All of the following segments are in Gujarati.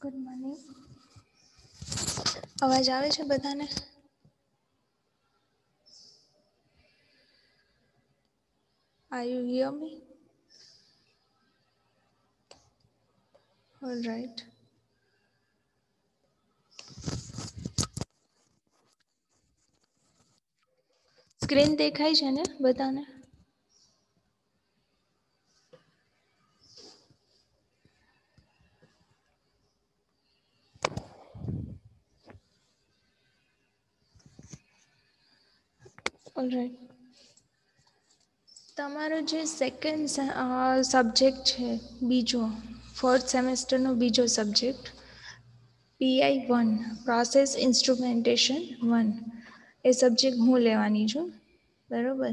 ગુડ મોર્નિંગ અવાજ આવે છે બધાને? Are you hear me all right screen દેખાય છે ને બધાને? ઓલ રાઈટ તમારો જે સેકન્ડ સબ્જેક્ટ છે, બીજો ફોર્થ સેમેસ્ટરનો બીજો subject PI one process instrumentation one એ સબ્જેક્ટ હું લેવાની છું, બરાબર?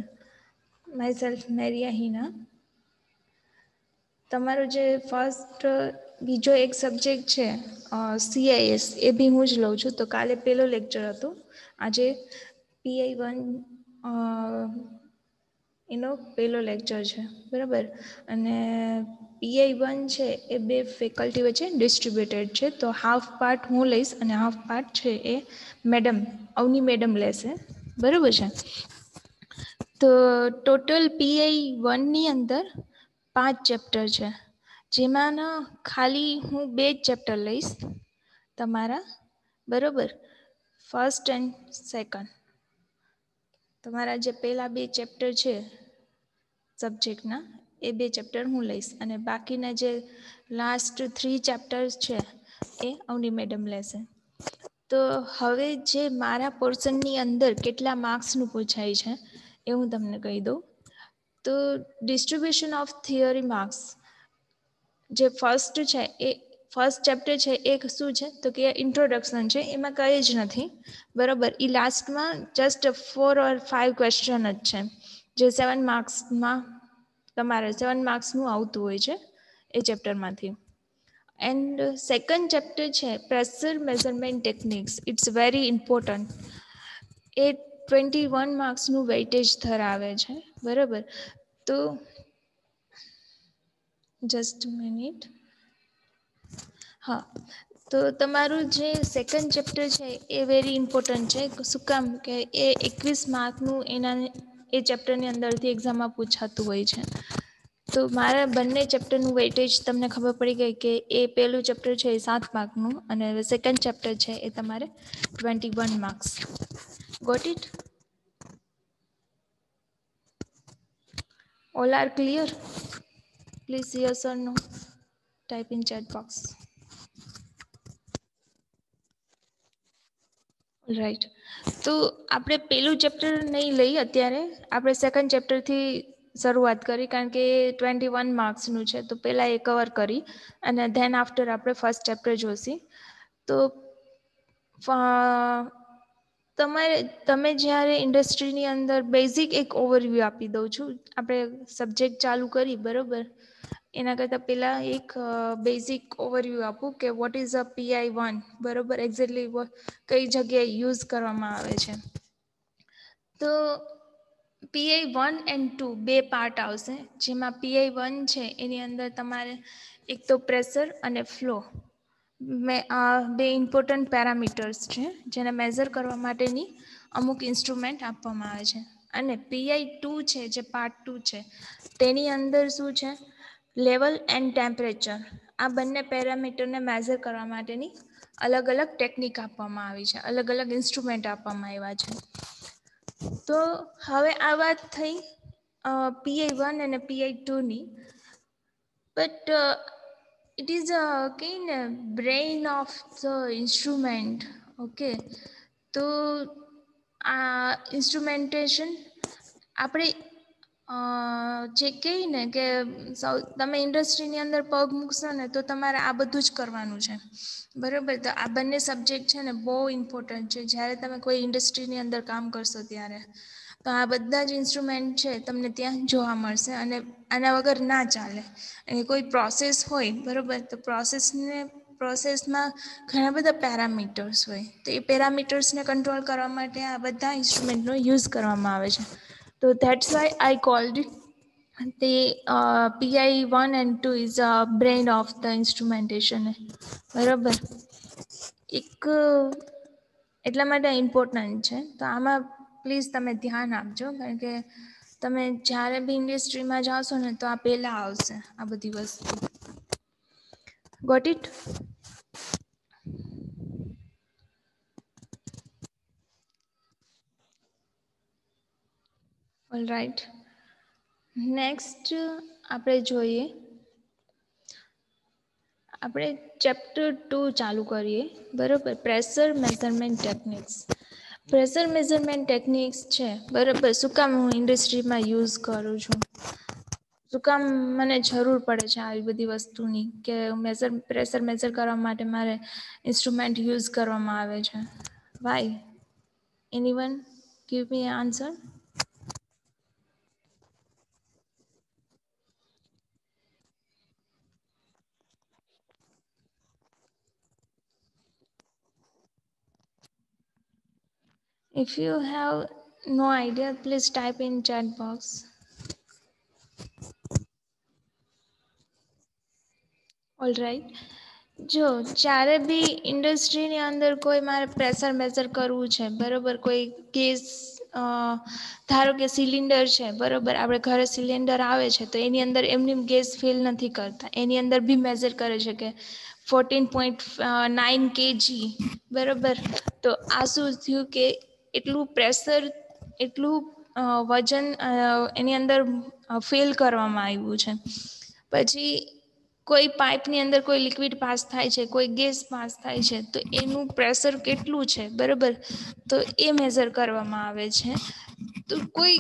માય સેલ્ફ મેરિયા હિના તમારો જે ફર્સ્ટ બીજો એક સબ્જેક્ટ છે સીઆઈએસ એ બી હું જ લઉં છું. તો કાલે પેલો લેક્ચર હતો. આજે પીઆઈ વન એનો પહેલો લેક્ચર છે, બરાબર? અને પીઆઈ વન છે, એ બે ફેકલ્ટી વચ્ચે ડિસ્ટ્રીબ્યુટેડ છે, તો હાફ પાર્ટ હું લઈશ અને હાફ પાર્ટ છે એ મેડમ અવની મેડમ લેશે, બરાબર છે? તો ટોટલ પીઆઈ વનની અંદર પાંચ ચેપ્ટર છે જેમાંના ખાલી હું બે જ ચેપ્ટર લઈશ તમારા, બરાબર? ફર્સ્ટ એન્ડ સેકન્ડ તમારા જે પહેલાં બે ચેપ્ટર છે સબ્જેક્ટના એ બે ચેપ્ટર હું લઈશ. અને બાકીના જે લાસ્ટ થ્રી ચેપ્ટર્સ છે, એ અવની મેડમ લેશે. તો હવે જે મારા પોર્શનની અંદર કેટલા માર્ક્સનું પૂછાય છે, એ હું તમને કહી દઉં. તો ડિસ્ટ્રીબ્યુશન ઓફ થિયરી માર્ક્સ જે ફર્સ્ટ છે, એ ફર્સ્ટ ચેપ્ટર છે એ શું છે? તો કે ઇન્ટ્રોડક્શન છે, એમાં કંઈ જ નથી. બરાબર? એ લાસ્ટમાં just four or five question જ છે. જે સેવન માર્ક્સમાં તમારે સેવન માર્ક્સનું આવતું હોય છે, એ ચેપ્ટરમાંથી એન્ડ સેકન્ડ ચેપ્ટર છે pressure measurement techniques it's very important A twenty one માર્ક્સનું વેઇટેજ ધરાવે છે. બરાબર? તો જસ્ટ મિનિટ હા. તો તમારું જે સેકન્ડ ચેપ્ટર છે એ વેરી ઇમ્પોર્ટન્ટ છે. શું કામ કે એ એકવીસ માર્કનું એના એ ચેપ્ટરની અંદરથી એક્ઝામમાં પૂછાતું હોય છે. તો મારા બંને ચેપ્ટરનું વેઇટેજ તમને ખબર પડી ગઈ કે એ પહેલું ચેપ્ટર છે એ સાત માર્કનું અને સેકન્ડ ચેપ્ટર છે એ તમારે twenty one marks got it all are clear please yes or no type in chat box. Right તો આપણે પેલું ચેપ્ટર નહીં લઈ અત્યારે. આપણે સેકન્ડ ચેપ્ટરથી શરૂઆત કરી કારણ કે ટ્વેન્ટી વન માર્ક્સનું છે. તો પહેલાં એ કવર કરી અને ધેન આફ્ટર આપણે ફર્સ્ટ ચેપ્ટર જોશી. તો તમારે, તમે જ્યારે ઇન્ડસ્ટ્રીની અંદર બેઝિક એક ઓવરવ્યૂ આપી દઉં છું. આપણે સબ્જેક્ટ ચાલુ કરી, બરાબર? એના કરતાં પહેલાં એક બેઝિક ઓવરવ્યૂ આપું કે what is a PI one બરાબર? એક્ઝેક્ટલી કઈ જગ્યાએ યુઝ કરવામાં આવે છે? તો પીઆઈ વન એન્ડ ટુ બે પાર્ટ આવશે. જેમાં પીઆઈ વન છે, એની અંદર તમારે એક તો પ્રેશર અને ફ્લો મે આ બે ઇમ્પોર્ટન્ટ પેરામીટર્સ છે, જેને મેઝર કરવા માટેની અમુક ઇન્સ્ટ્રુમેન્ટ આપવામાં આવે છે. અને પીઆઈ ટુ છે, જે પાર્ટ ટુ છે, તેની અંદર શું છે? Level and temperature. આ બંને પેરામીટરને મેઝર કરવા માટેની અલગ અલગ ટેકનિક આપવામાં આવી છે. અલગ અલગ ઇન્સ્ટ્રુમેન્ટ આપવામાં આવ્યા છે. તો હવે આ વાત થઈ પીઆઈ વન અને પીઆઈ ટુની. બટ ઇટ ઇઝ અ કહીને brain of the instrument okay તો આ ઇન્સ્ટ્રુમેન્ટેશન આપણે જે કહી ને કે તમે ઇન્ડસ્ટ્રીની અંદર પગ મૂકશો ને તો તમારે આ બધું જ કરવાનું છે. બરાબર? તો આ બંને સબ્જેક્ટ છે ને બહુ ઇમ્પોર્ટન્ટ છે. જ્યારે તમે કોઈ ઇન્ડસ્ટ્રીની અંદર કામ કરશો ત્યારે, તો આ બધા જ ઇન્સ્ટ્રુમેન્ટ છે તમને ત્યાં જોવા મળશે અને આના વગર ના ચાલે. અને કોઈ પ્રોસેસ હોય, બરાબર? તો પ્રોસેસને, પ્રોસેસમાં ઘણા બધા પેરામીટર્સ હોય. તો એ પેરામીટર્સને કંટ્રોલ કરવા માટે આ બધા ઇન્સ્ટ્રુમેન્ટનો યુઝ કરવામાં આવે છે. તો that's why I called it The uh, PI one and two is a brain of the instrumentation. બરાબર? એક એટલા માટે ઇમ્પોર્ટન્ટ છે. તો આમાં પ્લીઝ તમે ધ્યાન આપજો કારણ કે તમે જ્યારે બી ઇન્ડસ્ટ્રીમાં જાશો ને તો આ પહેલાં આવશે આ બધી વસ્તુ. Got it all right next આપણે જોઈએ. આપણે ચેપ્ટર ટુ ચાલુ કરીએ. બરાબર? Pressure measurement techniques pressure measurement techniques છે. બરાબર? શું કામ હું ઇન્ડસ્ટ્રીમાં યુઝ કરું છું? શું કામ મને જરૂર પડે છે આવી બધી વસ્તુની? કે મેઝર પ્રેશર મેઝર કરવા માટે મારે ઇન્સ્ટ્રુમેન્ટ યુઝ કરવામાં આવે છે? Why anyone give me answer If you have no idea, please type in chat box. All right. જો જ્યારે બી ઇન્ડસ્ટ્રીની અંદર કોઈ મારે પ્રેશર મેઝર કરવું છે બરાબર કોઈ ગેસ ધારો કે સિલિન્ડર છે બરાબર આપણે ઘરે સિલિન્ડર આવે છે તો એની અંદર એમની ગેસ ફિલ નથી કરતા એની અંદર બી મેઝર કરે છે કે ફોર્ટીન પોઈન્ટ નાઇન કેજી બરાબર તો આ શું થયું કે એટલું પ્રેશર એટલું વજન એની અંદર ફેલ કરવામાં આવ્યું છે. પછી કોઈ પાઇપની અંદર કોઈ લિક્વિડ પાસ થાય છે, કોઈ ગેસ પાસ થાય છે, તો એનું પ્રેશર કેટલું છે, બરાબર? તો એ મેઝર કરવામાં આવે છે. તો કોઈ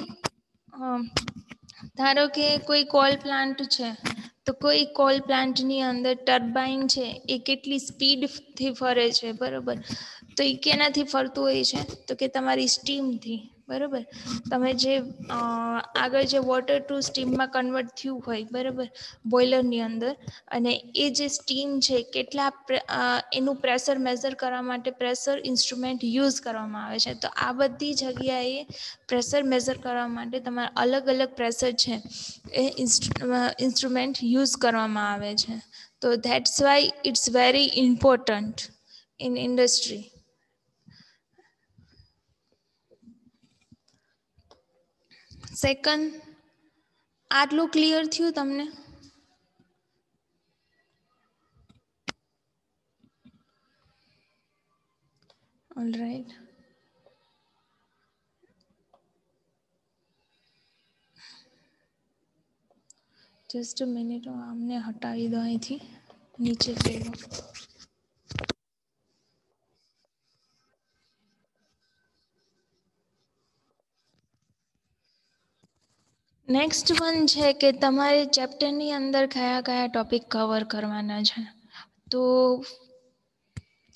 ધારો કે કોઈ કોલ પ્લાન્ટ છે, તો કોઈ કોલ પ્લાન્ટની અંદર ટર્બાઇન છે, એ કેટલી સ્પીડથી ફરે છે, બરાબર? તો એ કેનાથી ફરતું હોય છે? તો કે તમારી સ્ટીમથી, બરાબર? તમે જે આગળ જે વોટર ટુ સ્ટીમમાં કન્વર્ટ થયું હોય, બરાબર? બોઇલરની અંદર. અને એ જે સ્ટીમ છે, કેટલા એનું પ્રેશર મેઝર કરવા માટે પ્રેશર ઇન્સ્ટ્રુમેન્ટ યુઝ કરવામાં આવે છે? તો આ બધી જગ્યાએ પ્રેશર મેઝર કરવા માટે તમારે અલગ અલગ પ્રેશર છે, એ ઇન્સ્ટ્રુમેન્ટ યુઝ કરવામાં આવે છે. તો that's why it's very important in industry second આટલું ક્લિયર થયું તમને? ઓલ રાઈટ જસ્ટ મિનિટ હું આમને હટાવી દઉં અહીંથી, નીચે ફેરવો. નેક્સ્ટ વન છે કે તમારે ચેપ્ટરની અંદર કયા કયા ટોપિક કવર કરવાના છે? તો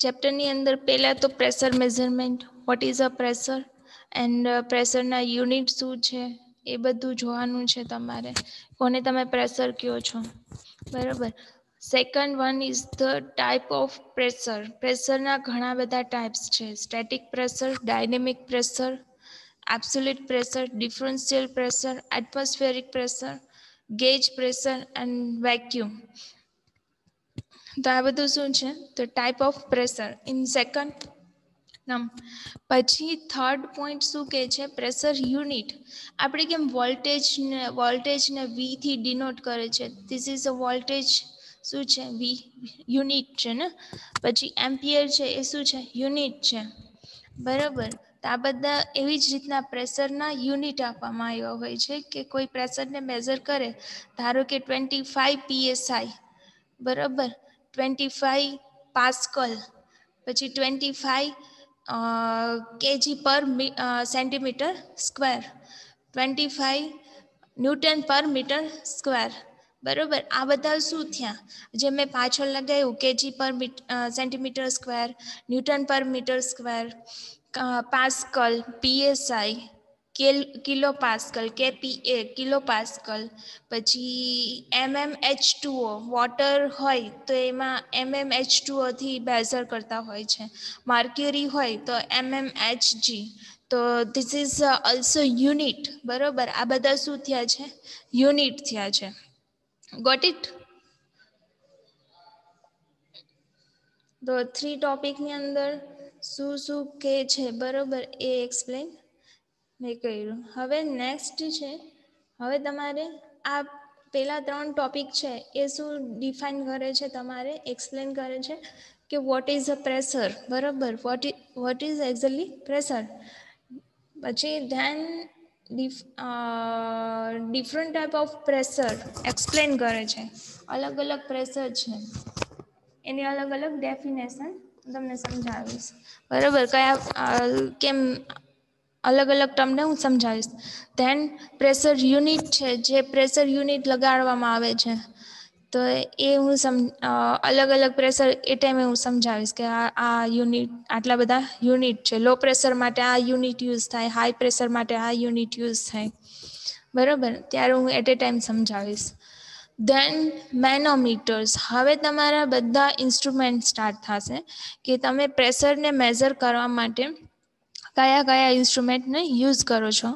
ચેપ્ટરની અંદર પહેલાં તો pressure measurement what is a pressure and પ્રેશરના unit શું છે? એ બધું જોવાનું છે તમારે. કોને તમે પ્રેશર કહો છો? બરાબર. Second one is the type of pressure પ્રેશરના ઘણા બધા ટાઈપ્સ છે. Static pressure dynamic pressure absolute pressure, differential pressure, atmospheric pressure, gauge pressure and vacuum. તો આ બધું શું છે? તો type of pressure in second નમ. પછી થર્ડ પોઈન્ટ શું કહે છે? પ્રેશર યુનિટ આપણે કેમ વોલ્ટેજને વોલ્ટેજને વીથી ડિનોટ કરે છે? ધીસ ઇઝ અ વોલ્ટેજ શું છે? વી યુનિટ છે ને? પછી એમ્પિયર છે એ શું છે? યુનિટ છે. બરાબર? તો આ બધા એવી જ રીતના પ્રેશરના યુનિટ આપવામાં આવ્યા હોય છે કે કોઈ પ્રેશરને મેઝર કરે, ધારો કે ટ્વેન્ટી ફાઈવ પીએસઆઈ બરાબર? ટ્વેન્ટી ફાઈવ પાસ્કલ, પછી twenty five KG per centimetre square twenty five newton per metre square બરાબર? આ બધા શું થયા? જે મેં પાછળ લગાવ્યું KG per centimetre square newton per metre square pascal PSI કેલ kilo pascal KPA kilo pascal પછી એમએમ એચ ટુઓ વોટર હોય તો એમાં એમએમ એચ ટુઓથી બેઝર કરતા હોય છે. માર્ક્યુરી હોય તો એમએમ એચ જી. તો ધીસ ઇઝ ઓલ્સો યુનિટ બરોબર? આ બધા શું થયા છે? યુનિટ થયા છે. ગોટ ઇટ તો થ્રી ટોપિકની અંદર શું શું કે છે? બરોબર, એ એક્સપ્લેન મેં કર્યું. હવે નેક્સ્ટ છે. હવે તમારે આ પેલા ત્રણ ટોપિક છે એ શું ડિફાઇન કરે છે? તમારે એક્સપ્લેન કરે છે કે વોટ ઇઝ અ પ્રેશર બરાબર what what is exactly pressure પછી then different type of pressure explain કરે છે. અલગ અલગ પ્રેશર છે. એની અલગ અલગ ડેફિનેશન તમને સમજાવીશ. બરાબર, કયા કેમ અલગ અલગ ટર્મને હું સમજાવીશ. ધેન પ્રેશર યુનિટ છે, જે પ્રેશર યુનિટ લગાડવામાં આવે છે, તો એ હું સમ અલગ અલગ પ્રેશર એ ટાઈમે હું સમજાવીશ કે આ આ યુનિટ આટલા બધા યુનિટ છે. લો પ્રેશર માટે આ યુનિટ યુઝ થાય હાઈ પ્રેશર માટે આ યુનિટ યુઝ થાય. બરાબર, ત્યારે હું એટ એ ટાઈમ સમજાવીશ. ધેન મેનોમીટર્સ હવે તમારા બધા ઇન્સ્ટ્રુમેન્ટ સ્ટાર્ટ થશે કે તમે પ્રેશરને મેઝર કરવા માટે કયા કયા ઇન્સ્ટ્રુમેન્ટને યુઝ કરો છો.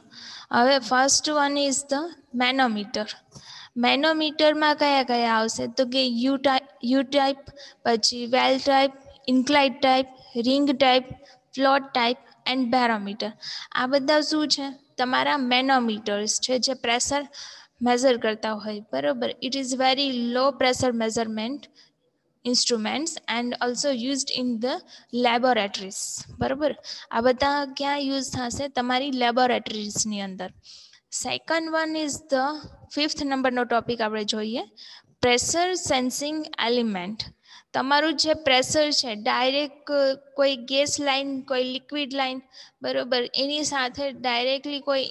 હવે first one is the manometer મેનોમીટરમાં કયા કયા આવશે? તો કે યુ ટાઈપ યુ ટાઈપ પછી well type inclined type ring type float type and barometer આ બધા શું છે? તમારા મેનોમીટર્સ છે, જે પ્રેશર મેઝર કરતા હોય બરોબર it is very low pressure measurement instruments and also used in the laboratories બરાબર આ બધા ક્યાં યુઝ થશે? તમારી લેબોરેટરીઝની અંદર. Second one is the fifth નંબરનો ટોપિક આપણે જોઈએ. પ્રેશર સેન્સિંગ એલિમેન્ટ તમારું જે પ્રેશર છે ડાયરેક્ટ કોઈ ગેસ લાઇન કોઈ લિક્વિડ લાઇન બરાબર. એની સાથે ડાયરેક્ટલી કોઈ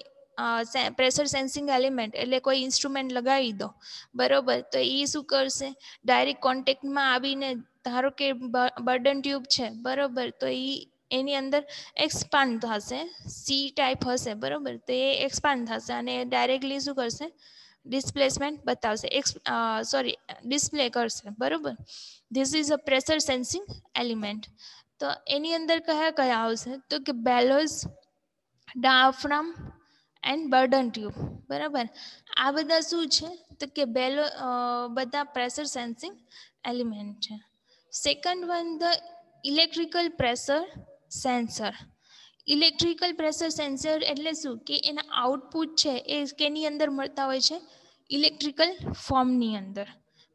પ્રેશર સેન્સિંગ એલિમેન્ટ એટલે કોઈ ઇન્સ્ટ્રુમેન્ટ લગાવી દો. બરોબર? તો એ શું કરશે? ડાયરેક્ટ કોન્ટેક્ટમાં આવીને ધારો કે બર્ડન ટ્યુબ છે, બરોબર? તો એ એની અંદર એક્સપાન્ડ થશે. સી ટાઈપ હશે, બરોબર? તો એ એક્સપાન્ડ થશે અને ડાયરેક્ટલી શું કરશે? ડિસ્પ્લેસમેન્ટ બતાવશે. એક્સ સોરી, ડિસ્પ્લે કરશે, બરોબર? This is a pressure sensing element તો એની અંદર કયા કયા આવશે? તો કે bellows diaphragm and bourdon tube બરાબર? આ બધા શું છે? તો કે બેલો બધા પ્રેશર સેન્સિંગ એલિમેન્ટ છે. Second one the electrical pressure sensor electrical pressure sensor એટલે શું? કે એના આઉટપુટ છે એ કેની અંદર મળતા હોય છે? ઇલેક્ટ્રિકલ ફોર્મની અંદર.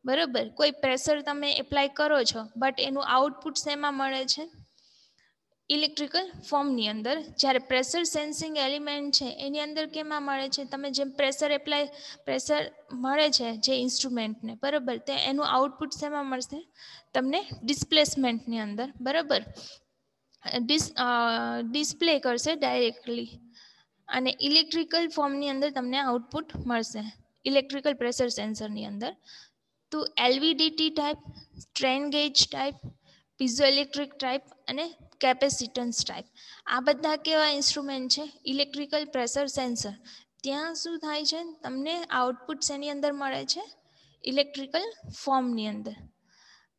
બરાબર? કોઈ પ્રેશર તમે એપ્લાય કરો છો બટ એનું આઉટપુટ શેમાં મળે છે? ઇલેક્ટ્રિકલ ફોર્મની અંદર. જ્યારે પ્રેશર સેન્સિંગ એલિમેન્ટ છે, એની અંદર કેમાં મળે છે? તમે જેમ પ્રેશર એપ્લાય પ્રેશર મળે છે જે ઇન્સ્ટ્રુમેન્ટને બરાબર? તે એનું આઉટપુટ શેમાં મળશે? તમને ડિસ્પ્લેસમેન્ટની અંદર, બરાબર? ડિસ ડિસ્પ્લે કરશે ડાયરેક્ટલી અને ઇલેક્ટ્રિકલ ફોર્મની અંદર તમને આઉટપુટ મળશે ઇલેક્ટ્રિકલ પ્રેશર સેન્સરની અંદર. તો LVDT type strain gauge type piezo electric type અને કેપેસિટન્સ ટાઈપ આ બધા કેવા ઇન્સ્ટ્રુમેન્ટ છે? ઇલેક્ટ્રિકલ પ્રેશર સેન્સર ત્યાં શું થાય છે? તમને આઉટપુટ શેની અંદર મળે છે? ઇલેક્ટ્રિકલ ફોર્મની અંદર.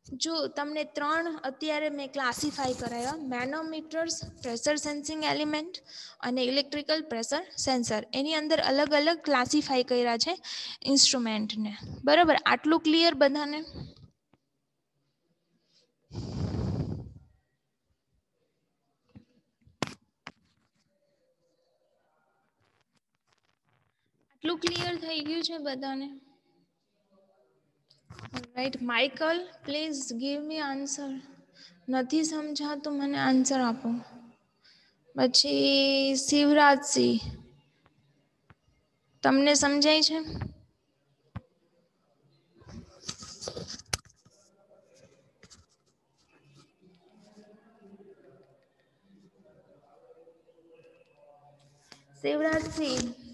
જો તમને ત્રણ અત્યારે મેં ક્લાસિફાઈ કરાયા મેનોમીટર્સ પ્રેશર સેન્સિંગ એલિમેન્ટ અને ઇલેક્ટ્રિકલ પ્રેશર સેન્સર એની અંદર અલગ અલગ ક્લાસિફાઈ કર્યા છે ઇન્સ્ટ્રુમેન્ટને બરાબર? આટલું ક્લિયર બધાને? આટલું ક્લિયર થઈ ગયું છે બધાને right Michael please give me answer નથી સમજાતું મને આન્સર આપો પછી શિવરાજસિંહ તમને સમજાય છે શિવરાજસિંહ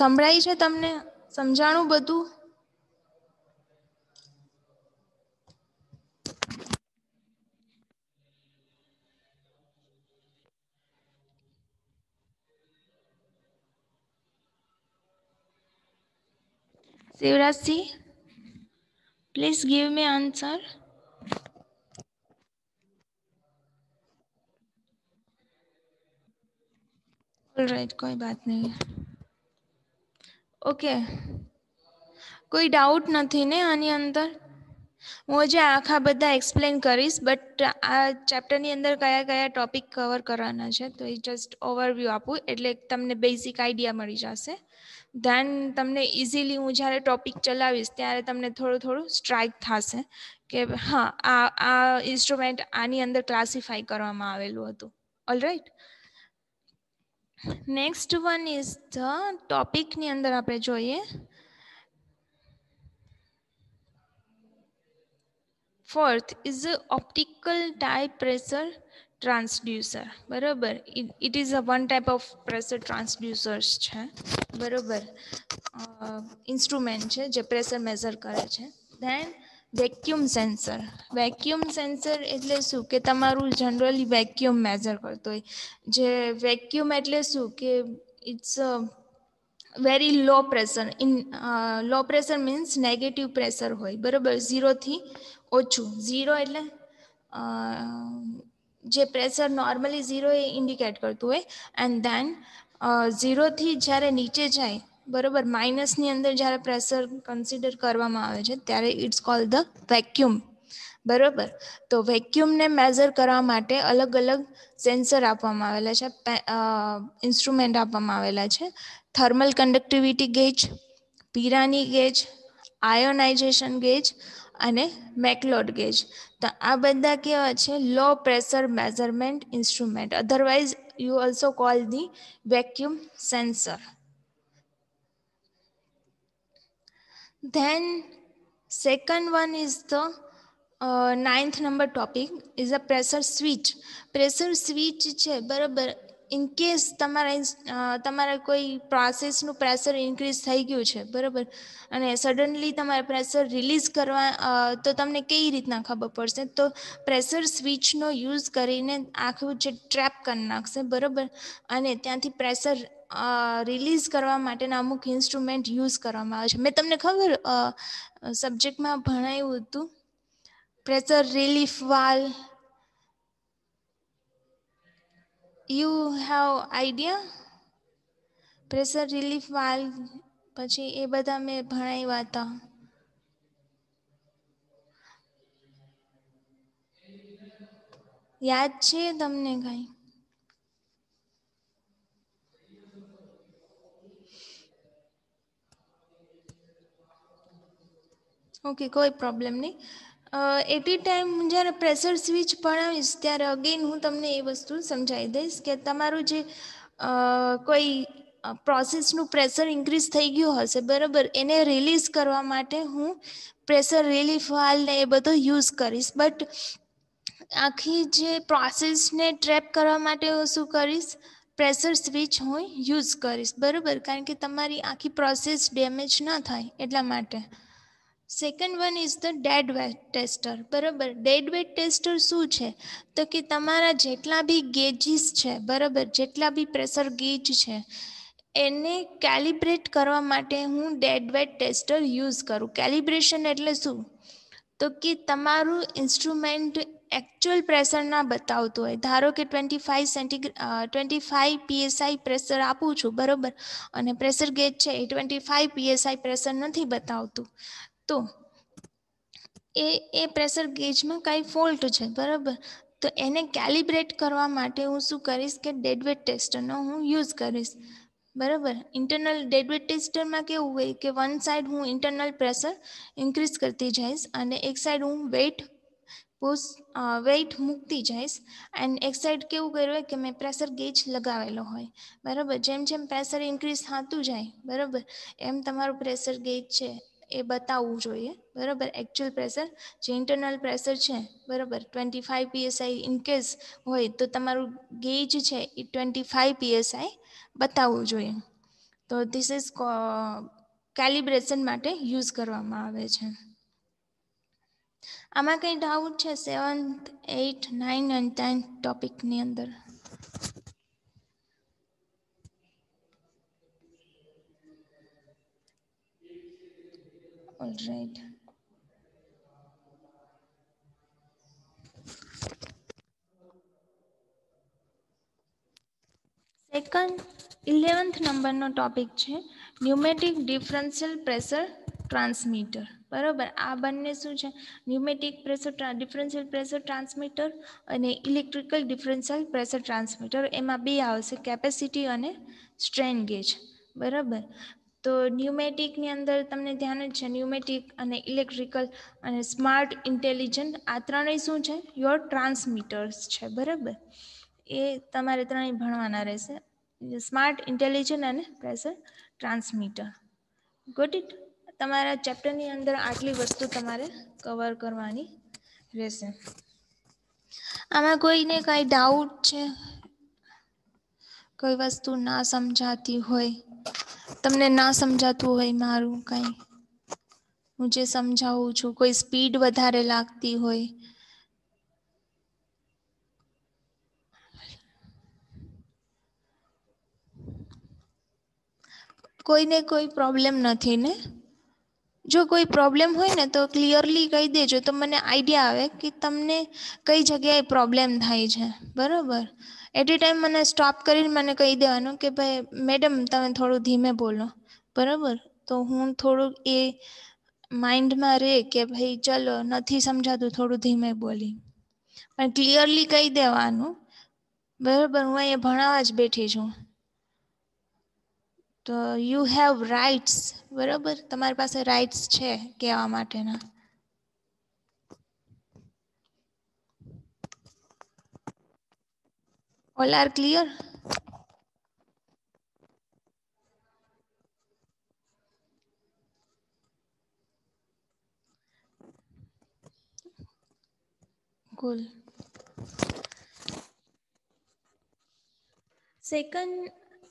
સંભળાય છે તમને? સમજાણું બધું? Shivrajsingh please give me answer right કોઈ બાત નહીં. ઓકે. કોઈ ડાઉટ નથી ને આની અંદર? હું આજે આખા બધા એક્સપ્લેન કરીશ બટ આ ચેપ્ટરની અંદર કયા કયા ટોપિક કવર કરવાના છે, તો એ જસ્ટ ઓવરવ્યૂ આપું, એટલે તમને બેઝિક આઈડિયા મળી જશે. ધ્યાન તમને ઇઝીલી હું જ્યારે ટોપિક ચલાવીશ, ત્યારે તમને થોડું થોડું સ્ટ્રાઇક થશે કે હા, આ આ ઇન્સ્ટ્રુમેન્ટ આની અંદર ક્લાસિફાઈ કરવામાં આવેલું હતું. All right next one is the ટોપિકની અંદર આપણે જોઈએ is the optical type pressure transducer. બરોબર it is a one type of pressure transducers છે બરોબર ઇન્સ્ટ્રુમેન્ટ છે જે પ્રેશર મેઝર કરે છે then vacuum sensor vacuum sensor એટલે શું કે તમારું જનરલી વેક્યુમ મેઝર કરતો હોય. જે વેક્યુમ એટલે શું કે it's very low pressure in low pressure means negative pressure હોય. બરાબર? ઝીરોથી ઓછું. ઝીરો એટલે જે પ્રેશર નોર્મલી ઝીરો એ ઇન્ડિકેટ કરતું હોય. એન્ડ ધેન ઝીરોથી જ્યારે નીચે જાય બરાબર માઇનસની અંદર જ્યારે પ્રેશર કન્સિડર કરવામાં આવે છે, ત્યારે ઇટ્સ કોલ ધ વેક્યુમ બરાબર? તો વેક્યુમને મેઝર કરવા માટે અલગ અલગ સેન્સર આપવામાં આવેલા છે ઇન્સ્ટ્રુમેન્ટ આપવામાં આવેલા છે. Thermal conductivity gauge Pirani gauge ionisation gauge અને મેકલોડ ગેજ તો આ બધા કેવા છે? Low pressure measurement instrument otherwise you also call the vacuum sensor then second one is the uh, ninth number topic is a pressure switch pressure switch છે બરાબર ઇન કેસ તમારા તમારા કોઈ પ્રોસેસનું પ્રેશર ઇન્ક્રીઝ થઈ ગયું છે, બરાબર? અને સડનલી તમારે પ્રેશર રિલીઝ કરવા તો તમને કઈ રીતના ખબર પડશે? તો પ્રેશર સ્વિચનો યુઝ કરીને આખું જે ટ્રેપ કરી નાખશે, બરાબર? અને ત્યાંથી પ્રેશર રિલીઝ કરવા માટેના અમુક ઇન્સ્ટ્રુમેન્ટ યુઝ કરવામાં આવે છે. મેં તમને ખબર સબ્જેક્ટમાં ભણાવ્યું હતું? Pressure relief valve you have idea pressure relief valve પછી એ બધા મેં ભણાવ્યા હતા. યાદ છે તમને કાંઈ? ઓકે કોઈ પ્રોબ્લેમ નહીં. એટી ટાઈમ જ્યારે પ્રેશર સ્વિચ ભણાવીશ ત્યારે અગેન હું તમને એ વસ્તુ સમજાવી દઈશ કે તમારું જે કોઈ પ્રોસેસનું પ્રેશર ઇન્ક્રીઝ થઈ ગયું હશે, બરાબર, એને રિલીઝ કરવા માટે હું પ્રેશર રિલીફ વાલ ને એ બધો યુઝ કરીશ. બટ આખી જે પ્રોસેસને ટ્રેપ કરવા માટે હું શું કરીશ? પ્રેશર સ્વિચ હું યુઝ કરીશ, બરાબર? કારણ કે તમારી આખી પ્રોસેસ ડેમેજ ન થાય એટલા માટે. Second one is the dead weight tester બરાબર? ડેડ વેટ ટેસ્ટર શું છે? તો કે તમારા જેટલા બી ગેજીસ છે, બરાબર? જેટલા બી પ્રેશર ગેજ છે, એને કેલિબ્રેટ કરવા માટે હું ડેડ વેટ ટેસ્ટર યુઝ કરું. કેલિબ્રેશન એટલે શું? તો કે તમારું ઇન્સ્ટ્રુમેન્ટ એકચ્યુઅલ પ્રેશર ના બતાવતું હોય. ધારો કે twenty five centigrade twenty five PSI pressure આપું છું, બરાબર? અને પ્રેશર ગેજ છે એ ટ્વેન્ટી ફાઇવ પીએસઆઈ પ્રેશર નથી બતાવતું. તો એ એ પ્રેશર ગેજમાં કાંઈ ફોલ્ટ છે, બરાબર? તો એને કેલિબ્રેટ કરવા માટે હું શું કરીશ કે ડેડવેટ ટેસ્ટરનો હું યુઝ કરીશ, બરાબર? ઇન્ટરનલ ડેડવેટ ટેસ્ટરમાં કેવું હોય કે વન સાઈડ હું ઇન્ટરનલ પ્રેશર ઇન્ક્રીઝ કરતી જઈશ અને એક સાઈડ હું વેઇટ પોઝ વેઇટ મૂકતી જઈશ એન્ડ એક સાઈડ કેવું કર્યું હોય કે મેં પ્રેશર ગેજ લગાવેલો હોય, બરાબર? જેમ જેમ પ્રેશર ઇન્ક્રીઝ થતું જાય, બરાબર? એમ તમારું પ્રેશર ગેજ છે. એ બતાવવું જોઈએ. બરાબર? એકચ્યુઅલ પ્રેશર જે ઇન્ટરનલ પ્રેશર છે, બરાબર? ટ્વેન્ટી ફાઇવ પીએસઆઈ ઇનકેસ હોય તો તમારું ગેજ છે એ ટ્વેન્ટી ફાઇવ પીએસઆઈ બતાવવું જોઈએ. તો ધીસ ઇઝ કેલિબ્રેશન માટે યુઝ કરવામાં આવે છે. આમાં કંઈ ડાઉટ છે? Seventh eight nine and tenth ટોપિકની અંદર? All right. સેકન્ડ ઇલેવન્થ નંબરનો ટોપિક છે ન્યુમેટિક ડિફરન્શિયલ પ્રેશર ટ્રાન્સમીટર બરાબર? આ બંને શું છે? Pneumatic pressure differential pressure transmitter અને ઇલેક્ટ્રિકલ ડિફરન્શિયલ પ્રેશર ટ્રાન્સમીટર એમાં બે આવશે કેપેસિટી અને સ્ટ્રેન ગેજ બરાબર? તો ન્યુમેટિકની અંદર તમને ધ્યાન જ છે, ન્યુમેટિક અને ઇલેક્ટ્રિકલ અને સ્માર્ટ ઇન્ટેલિજન્ટ આ ત્રણેય શું છે? યોર ટ્રાન્સમીટર્સ છે, બરાબર? એ તમારે ત્રણેય ભણવાના રહેશે. સ્માર્ટ ઇન્ટેલિજન્ટ અને પ્રેશર ટ્રાન્સમીટર. ગુડ ઇટ તમારા ચેપ્ટરની અંદર આટલી વસ્તુ તમારે કવર કરવાની રહેશે. આમાં કોઈને કાંઈ ડાઉટ છે? કોઈ વસ્તુ ના સમજાતી હોય? તમને ના સમજાતું હોય મારું કાંઈ. હું જે સમજાવું છું, કોઈ સ્પીડ વધારે લાગતી હોય. કોઈને કોઈ પ્રોબ્લેમ નથી ને? જો કોઈ પ્રોબ્લેમ હોય ને તો ક્લિયરલી કહી દેજો. તો મને આઈડિયા આવે કે તમને કઈ જગ્યાએ પ્રોબ્લેમ થાય છે. બરાબર? એટ એ ટાઈમ મને સ્ટોપ કરીને મને કહી દેવાનું કે ભાઈ, મેડમ, તમે થોડું ધીમે બોલો. બરાબર? તો હું થોડુંક એ માઇન્ડમાં રહે કે ભાઈ, ચલો, નથી સમજાતું, થોડું ધીમે બોલી. પણ ક્લિયરલી કહી દેવાનું. બરાબર? હું અહીંયા ભણાવવા જ બેઠી છું. તો યુ હેવ રાઇટ્સ બરાબર? તમારી પાસે રાઇટ્સ છે કહેવા માટેના. All are clear cool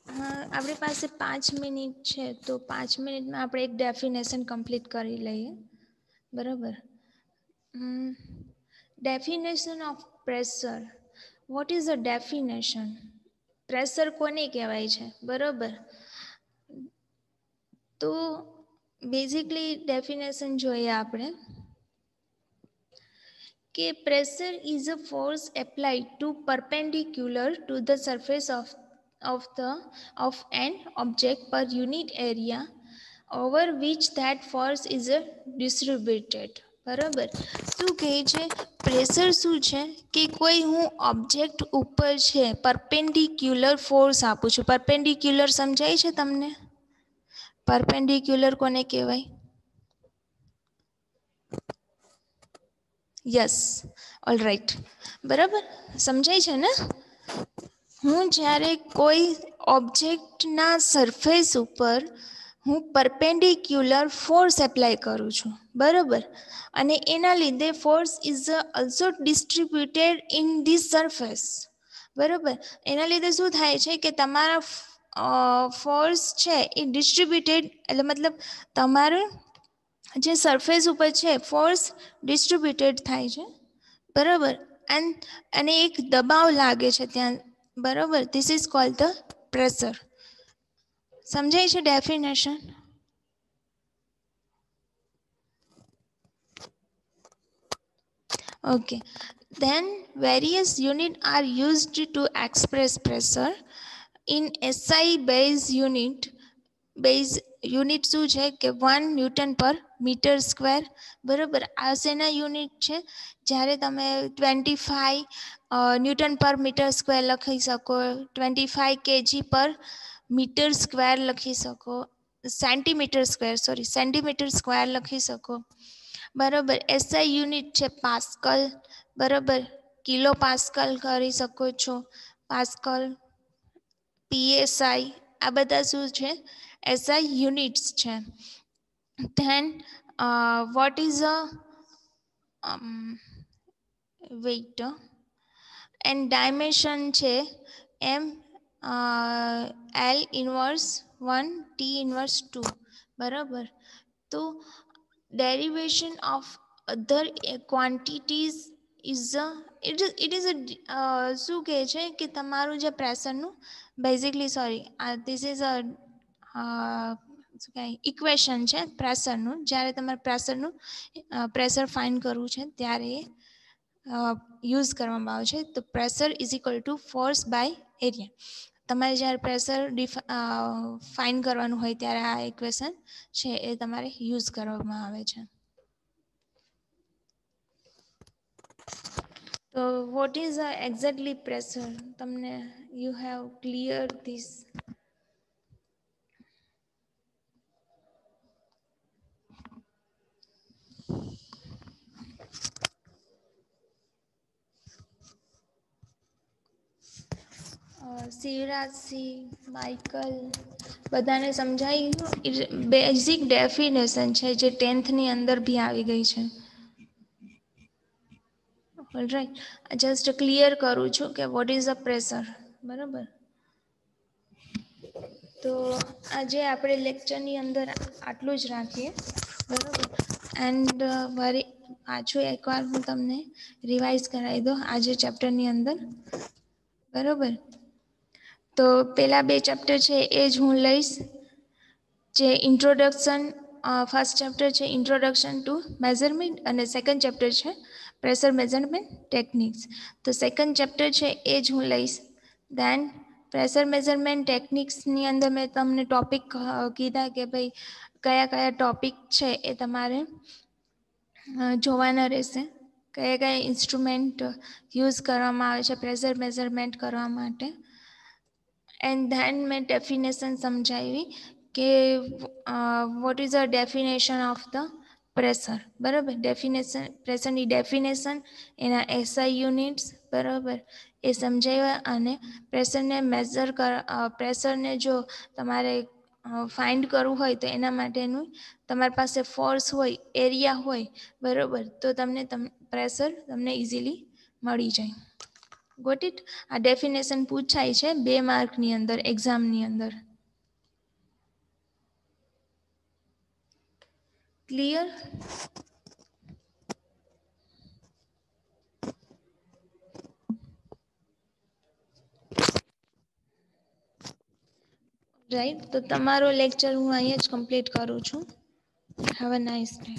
second આપણી પાસે પાંચ મિનિટ છે, તો પાંચ મિનિટમાં આપણે એક ડેફિનેશન કમ્પ્લીટ કરી લઈએ. બરાબર? Definition of pressure. What is a definition pressure કોને કહેવાય છે? બરાબર? તો બેઝિકલી ડેફિનેશન જોઈએ આપણે. કે pressure is a force apply to perpendicular to the surface of of the, of an object per unit area over which that force is distributed. બરાબર? શું કહે છે? પ્રેશર શું છે? કે કોઈ હું ઓબ્જેક્ટ ઉપર છે પરપેન્ડિક્યુલર ફોર્સ આપું છું. પરપેન્ડિક્યુલર સમજાય છે તમને? પરપેન્ડિક્યુલર કોને કહેવાય? યસ ઓલ રાઈટ બરાબર? સમજાય છે ને? હું જ્યારે કોઈ ઓબ્જેક્ટના સરફેસ ઉપર હું પરપેન્ડિક્યુલર ફોર્સ એપ્લાય કરું છું, બરાબર? અને એના લીધે force is also distributed in this surface, બરાબર? એના લીધે શું થાય છે કે તમારા ફોર્સ છે એ ડિસ્ટ્રીબ્યુટેડ, એટલે મતલબ તમારું જે સરફેસ ઉપર છે ફોર્સ ડિસ્ટ્રીબ્યુટેડ થાય છે, બરાબર? એન્ડ અને એક દબાવ લાગે છે ત્યાં બરોબર this is called the pressure સમજાય છે definition okay then various unit are used to express pressure in SI base unit base unit શું છે કે one newton per metre square, બરાબર? આ શેના યુનિટ છે? જ્યારે તમે twenty five newton per metre square લખી શકો twenty five KG per metre square લખી શકો, centimetre square sorry centimetre square લખી શકો. બરાબર? એસઆઈ યુનિટ છે પાસ્કલ, બરાબર? કિલો પાસ્કલ કરી શકો છો. પાસ્કલ પીએસઆઈ આ બધા શું છે? એસઆઈ યુનિટ્સ છે. Then what is a weight and dimension છે M L inverse one T inverse two બરાબર? તો derivation of other quantities is a it it is a શું કહે છે કે તમારું જે પ્રેશરનું બેઝિકલી સોરી આ ધીસ ઇઝ અ શું કહેવાય ઇક્વેશન છે પ્રેશરનું. જ્યારે તમારે પ્રેશરનું પ્રેશર ફાઇન કરવું છે, ત્યારે યુઝ કરવામાં આવે છે. તો pressure is equal to force by area તમારે જ્યારે પ્રેશર ફાઇન કરવાનું હોય ત્યારે આ ઇક્વેશન છે એ તમારે યુઝ કરવામાં આવે છે. તો વોટ ઇઝ એક્ઝેક્ટલી પ્રેશર તમને you have clear this Shivraj Singh, Michael, બધાને સમજાવી બેઝિક ડેફિનેશન છે જે ટેન્થની અંદર બી આવી ગઈ છે. ઓલરાઈટ જસ્ટ ક્લિયર કરું છું કે વોટ ઇઝ અ પ્રેશર બરાબર? તો આજે આપણે લેક્ચરની અંદર આટલું જ રાખીએ. બરાબર? એન્ડ વરી પાછું એકવાર હું તમને રિવાઇઝ કરાવી દઉં આજે ચેપ્ટરની અંદર. બરાબર? તો પેલા બે ચેપ્ટર છે એ જ હું લઈશ. જે ઇન્ટ્રોડક્શન ફર્સ્ટ ચેપ્ટર છે ઇન્ટ્રોડક્શન ટુ મેઝરમેન્ટ અને સેકન્ડ ચેપ્ટર છે પ્રેશર મેઝરમેન્ટ ટેકનિક્સ તો સેકન્ડ ચેપ્ટર છે એ જ હું લઈશ. દેન પ્રેશર મેઝરમેન્ટ ટેકનિક્સની અંદર મેં તમને ટોપિક કીધા કે ભાઈ કયા કયા ટોપિક છે એ તમારે જોવાના રહેશે. કયા કયા ઇન્સ્ટ્રુમેન્ટ યુઝ કરવામાં આવે છે પ્રેશર મેઝરમેન્ટ કરવા માટે. એન્ડ ધેન મેં ડેફિનેશન સમજાવી કે what is a definition of the pressure બરાબર? ડેફિનેશન પ્રેશરની ડેફિનેશન એના એસઆઈ યુનિટ્સ બરાબર? એ સમજાવ્યા અને પ્રેશરને મેઝર કર પ્રેશરને જો તમારે ફાઇન્ડ કરવું હોય તો એના માટેનું તમારી પાસે ફોર્સ હોય એરિયા હોય, બરાબર? તો તમને પ્રેશર તમને ઇઝીલી મળી જાય. ગોટ ઇટ આ ડેફિનેશન પૂછાય છે બે માર્કની અંદર એક્ઝામની અંદર. ક્લિયર રાઈટ તો તમારો લેક્ચર હું અહીંયા જ કમ્પ્લીટ કરું છું. Have nice day